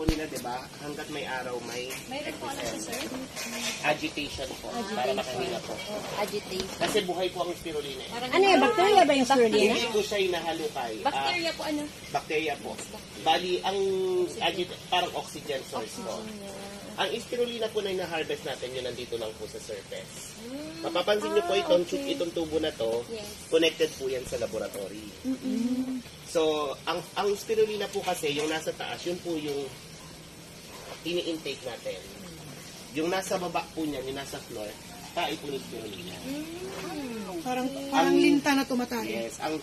po nila, di ba? Hanggat may araw, may Mayroon po ano siya, sir? agitation po. Para makahinga po. Agitate. Kasi buhay po ang spirulina. eh. Parang Ano yung bacteria ba yung spirulina? Hindi ko siya inahalukay. Ah, Bacteria po ano? bacteria po. Bali, ang agit parang oxygen source po. Ang spirulina po na ina-harvest natin, yun nandito lang po sa surface. Mapapansin niyo po itong, itong tubo na to, Yes. connected po yan sa laboratory. So, ang ang spirulina po kasi, yung nasa taas, yun po yung ini-intake natin. Yung nasa baba po niyan, yung nasa floor, ng spirulina. Parang, parang linta na tumatay. Yes, ang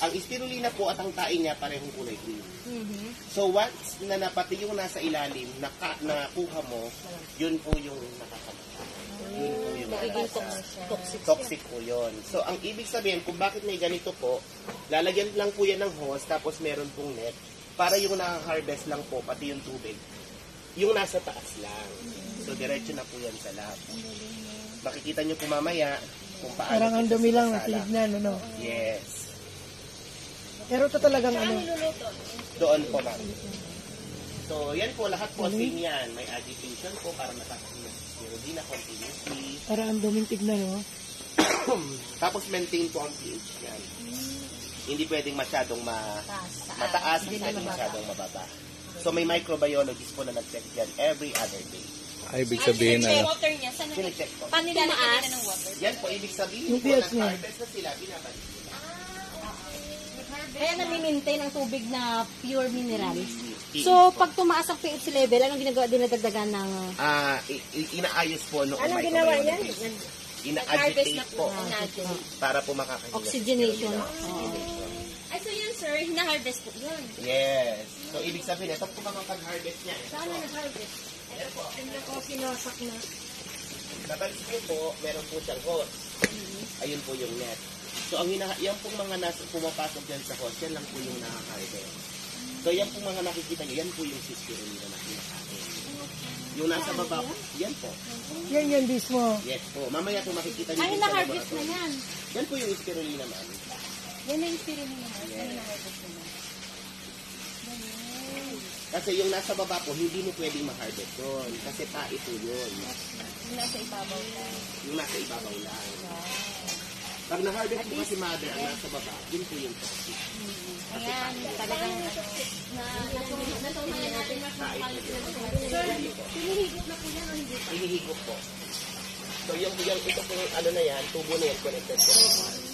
ang spirulina po at ang tae niya parehong kulay green. So once na napati yung nasa ilalim, naka, nakuha mo, yun po yung nakakamatay. Yun po yung Nagiging toxic. toxic po yun. So ang ibig sabihin kung bakit may ganito po, lalagyan lang po yan ng hose tapos meron pong net para yung naka-harvest lang po, pati yung tubig, yung nasa taas lang. So diretso na po yan sa lab. Makikita nyo po mamaya kung paano Parang ang dumi lang sasala. natinignan, ano. Yes. Pero ito talagang ano. Doon po, ma'am. So, yan po, lahat po same yan. May agitation po para nakakakinig pero di na continuously. Parang ang duming tignan, no? Tapos maintain po ang pH yan. Hindi pwedeng masyadong ma Taas. mataas, hindi pwedeng masyadong mababa. So, may microbiologist po na nag-check yan every other day. Ay, ibig sabihin, Yung ano, water niya, saan na? Sine-check po. Paano nilalagyan nila ng water? Yan po, ibig sabihin Yung po, niya. nag-harvest na sila, binabalik nila. Kaya nami-maintain ang tubig na pure minerals. pH So, po. pag tumaas ang pH level, anong ginagawa? Dinadagdagan ng... Ah, i- i- inaayos po noong Anong ginawa yan? Harvest Ina-agitate na po. Natin. para po makakahinga. Oxygenation. So yun, sir, hina-harvest po yun. Yes. So, ibig sabihin, ito po mga pag-harvest niya. Saan na na-harvest? Ayan po. Ako, sinasak na. Napansin niyo po, meron po siyang hose. Ayun po yung net. So, ang hina yan pong mga nasa, pumapasok yan sa hose, yan lang po yung nakaka-harvest. So, yan pong mga nakikita niyo, yan po yung sispirulina na kinakain. Yung nasa baba po, yan po. Yan yan mismo. Yes po. Mamaya po makikita niyo Ay, na-harvest na yan. Yan po yung spirulina, ma'am. Yan na yung spirulina na. Yan na harvest na yan. Kasi yung nasa baba po, hindi mo pwedeng ma-harvest yun. Kasi tae po yun. Yung nasa ibabaw lang. Yung nasa ibabaw lang. Pag na-harvest po kasi mother ang nasa baba, yun po yung toxic. Ayan, talagang na natunayan natin mas makakal Sir, hinihigop na po yan o hindi? Hinihigop po. So yung, yung ito po, ano na yan, tubo na yan, connected po.